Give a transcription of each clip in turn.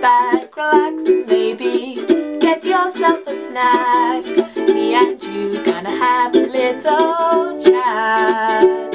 back, relax, maybe get yourself a snack. Me and you gonna have a little chat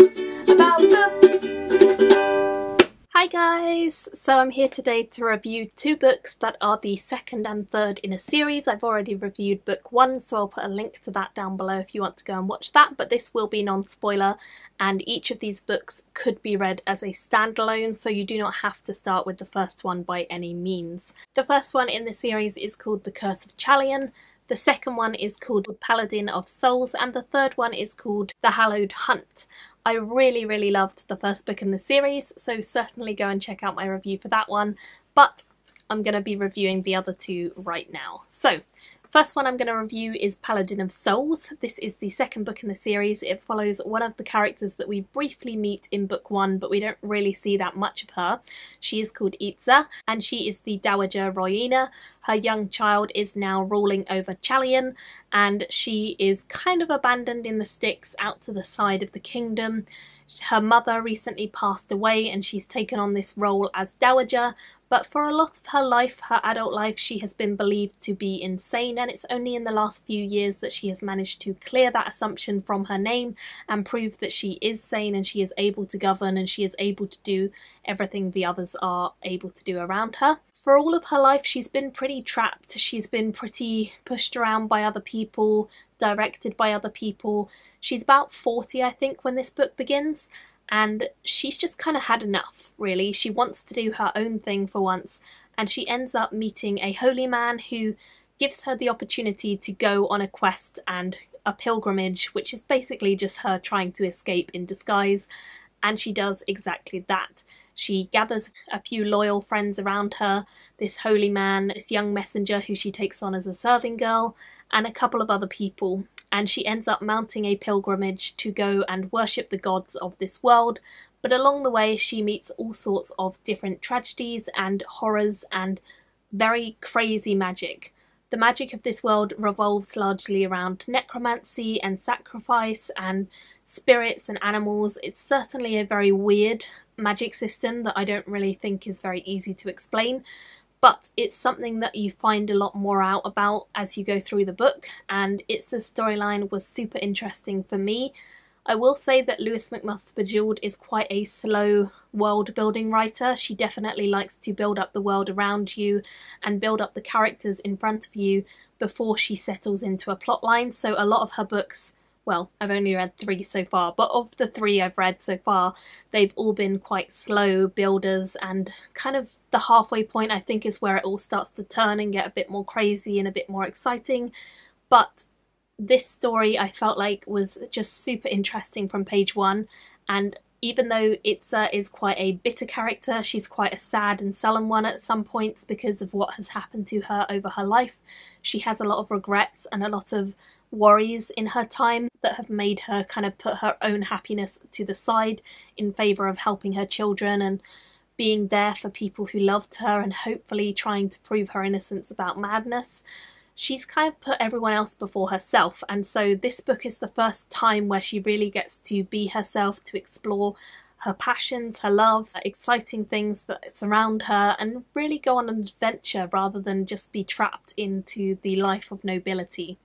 Hi guys! So I'm here today to review two books that are the second and third in a series. I've already reviewed book one, so I'll put a link to that down below if you want to go and watch that, but this will be non-spoiler and each of these books could be read as a standalone, so you do not have to start with the first one by any means. The first one in the series is called The Curse of Chalion, the second one is called Paladin of Souls, and the third one is called The Hallowed Hunt. I really, really loved the first book in the series, so certainly go and check out my review for that one, but I'm going to be reviewing the other two right now. So, First one I'm going to review is Paladin of Souls. This is the second book in the series. It follows one of the characters that we briefly meet in book one, but we don't really see that much of her. She is called Ista, and she is the Dowager Royina. Her young child is now ruling over Chalion, and she is kind of abandoned in the sticks out to the side of the kingdom. Her mother recently passed away and she's taken on this role as dowager, but for a lot of her life, her adult life, she has been believed to be insane, and it's only in the last few years that she has managed to clear that assumption from her name and prove that she is sane and she is able to govern and she is able to do everything the others are able to do around her for all of her life, she's been pretty trapped. She's been pretty pushed around by other people, directed by other people. She's about 40, I think, when this book begins, and she's just kind of had enough, really. She wants to do her own thing for once, and she ends up meeting a holy man who gives her the opportunity to go on a quest and a pilgrimage, which is basically just her trying to escape in disguise, and she does exactly that. She gathers a few loyal friends around her, this holy man, this young messenger who she takes on as a serving girl, and a couple of other people, and she ends up mounting a pilgrimage to go and worship the gods of this world. But along the way, she meets all sorts of different tragedies and horrors and very crazy magic. The magic of this world revolves largely around necromancy and sacrifice and spirits and animals. It's certainly a very weird magic system that I don't really think is very easy to explain, but it's something that you find a lot more out about as you go through the book and its storyline was super interesting for me. I will say that Lois McMaster Bujold is quite a slow world building writer. She definitely likes to build up the world around you and build up the characters in front of you before she settles into a plotline. So a lot of her books well, I've only read three so far, but of the three I've read so far, they've all been quite slow builders, and kind of the halfway point I think is where it all starts to turn and get a bit more crazy and a bit more exciting. But this story I felt like was just super interesting from page one, and even though Ista is quite a bitter character, she's quite a sad and sullen one at some points because of what has happened to her over her life. She has a lot of regrets and a lot of worries in her time that have made her kind of put her own happiness to the side in favour of helping her children and being there for people who loved her and hopefully trying to prove her innocence about madness. She's kind of put everyone else before herself, and so this book is the first time where she really gets to be herself, to explore her passions, her loves, exciting things that surround her, and really go on an adventure rather than just be trapped into the life of nobility.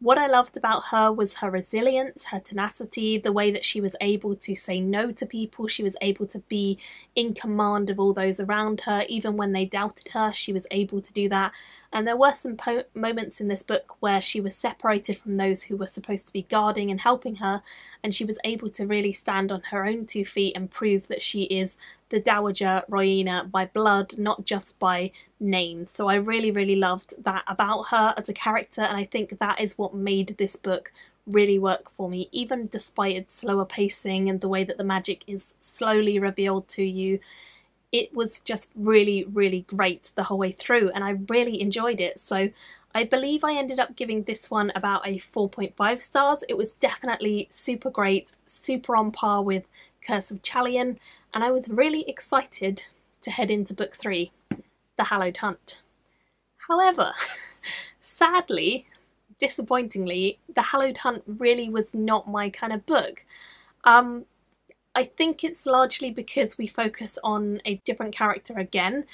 What I loved about her was her resilience, her tenacity, the way that she was able to say no to people. She was able to be in command of all those around her. Even when they doubted her, she was able to do that. And there were some po- moments in this book where she was separated from those who were supposed to be guarding and helping her, and she was able to really stand on her own two feet and prove that she is the Dowager Royina by blood, not just by name. So I really, really loved that about her as a character, and I think that is what made this book really work for me, even despite its slower pacing and the way that the magic is slowly revealed to you. It was just really, really great the whole way through, and I really enjoyed it. So I believe I ended up giving this one about a 4.5 stars. It was definitely super great, super on par with Curse of Chalion, and I was really excited to head into book three, The Hallowed Hunt. However, sadly, disappointingly, The Hallowed Hunt really was not my kind of book. Um, I think it's largely because we focus on a different character again,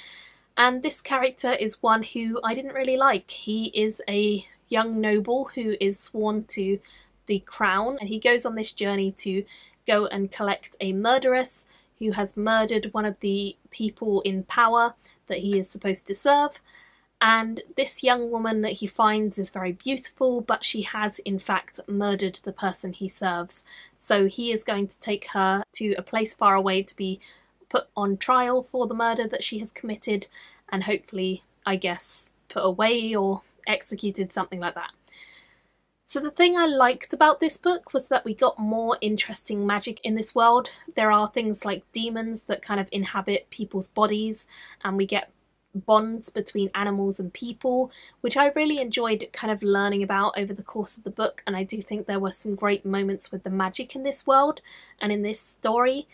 And this character is one who I didn't really like. He is a young noble who is sworn to the crown, and he goes on this journey to go and collect a murderess who has murdered one of the people in power that he is supposed to serve. And this young woman that he finds is very beautiful, but she has in fact murdered the person he serves. So he is going to take her to a place far away to be put on trial for the murder that she has committed and hopefully, I guess, put away or executed, something like that. So the thing I liked about this book was that we got more interesting magic in this world. There are things like demons that kind of inhabit people's bodies and we get bonds between animals and people, which I really enjoyed kind of learning about over the course of the book and I do think there were some great moments with the magic in this world and in this story.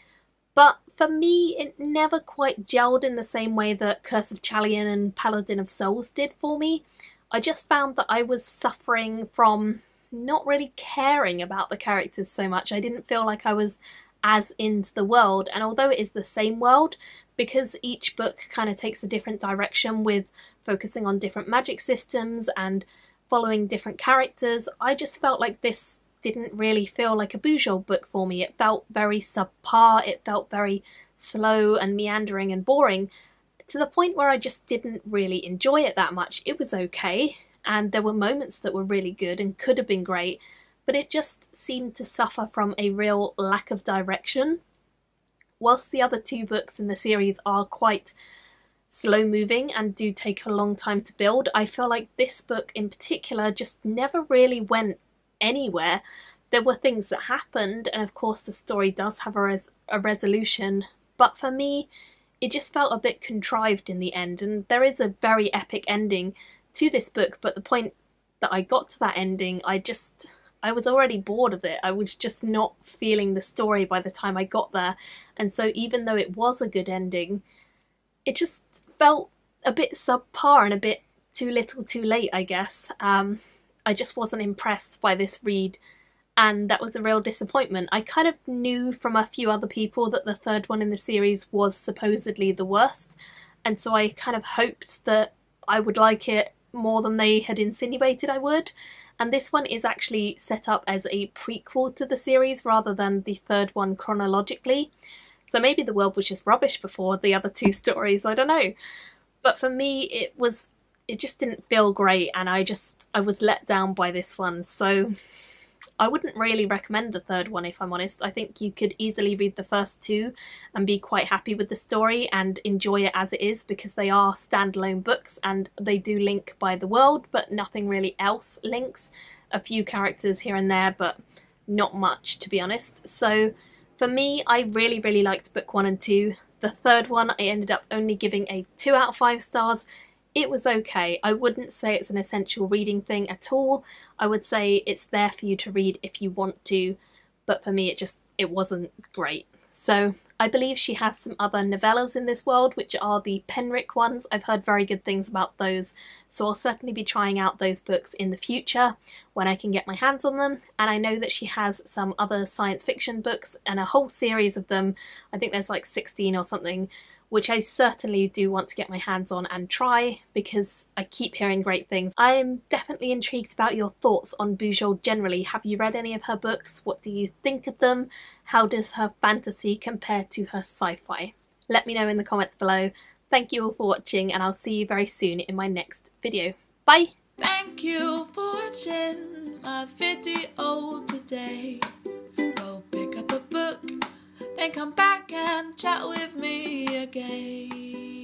But for me, it never quite gelled in the same way that Curse of Chalion and Paladin of Souls did for me. I just found that I was suffering from not really caring about the characters so much. I didn't feel like I was as into the world, and although it is the same world, because each book kind of takes a different direction with focusing on different magic systems and following different characters, I just felt like this didn't really feel like a Bujold book for me. It felt very subpar, it felt very slow and meandering and boring, to the point where I just didn't really enjoy it that much. It was okay, and there were moments that were really good and could have been great, but it just seemed to suffer from a real lack of direction. Whilst the other two books in the series are quite slow moving and do take a long time to build, I feel like this book in particular just never really went anywhere. There were things that happened, and of course, the story does have a, res- a resolution, but for me, it just felt a bit contrived in the end. And there is a very epic ending to this book, but the point that I got to that ending, I just. I was already bored of it. I was just not feeling the story by the time I got there. And so, even though it was a good ending, it just felt a bit subpar and a bit too little too late, I guess. Um, I just wasn't impressed by this read, and that was a real disappointment. I kind of knew from a few other people that the third one in the series was supposedly the worst, and so I kind of hoped that I would like it more than they had insinuated I would. And this one is actually set up as a prequel to the series rather than the third one chronologically. So maybe the world was just rubbish before the other two stories, I don't know. But for me, it was it just didn't feel great and I just I was let down by this one so I wouldn't really recommend the third one if I'm honest. I think you could easily read the first two and be quite happy with the story and enjoy it as it is because they are standalone books and they do link by the world but nothing really else links. A few characters here and there but not much to be honest. So for me I really really liked book one and two. The third one I ended up only giving a 2 out of 5 stars it was okay. I wouldn't say it's an essential reading thing at all. I would say it's there for you to read if you want to, but for me it just it wasn't great. So I believe she has some other novellas in this world, which are the Penric ones. I've heard very good things about those, so I'll certainly be trying out those books in the future when I can get my hands on them. And I know that she has some other science fiction books and a whole series of them. I think there's like 16 or something, which I certainly do want to get my hands on and try because I keep hearing great things. I am definitely intrigued about your thoughts on Bujold generally. Have you read any of her books? What do you think of them? How does her fantasy compare to her sci-fi? Let me know in the comments below. Thank you all for watching and I'll see you very soon in my next video. Bye! Thank you for watching my video today come back and chat with me again.